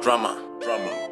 drama, drama.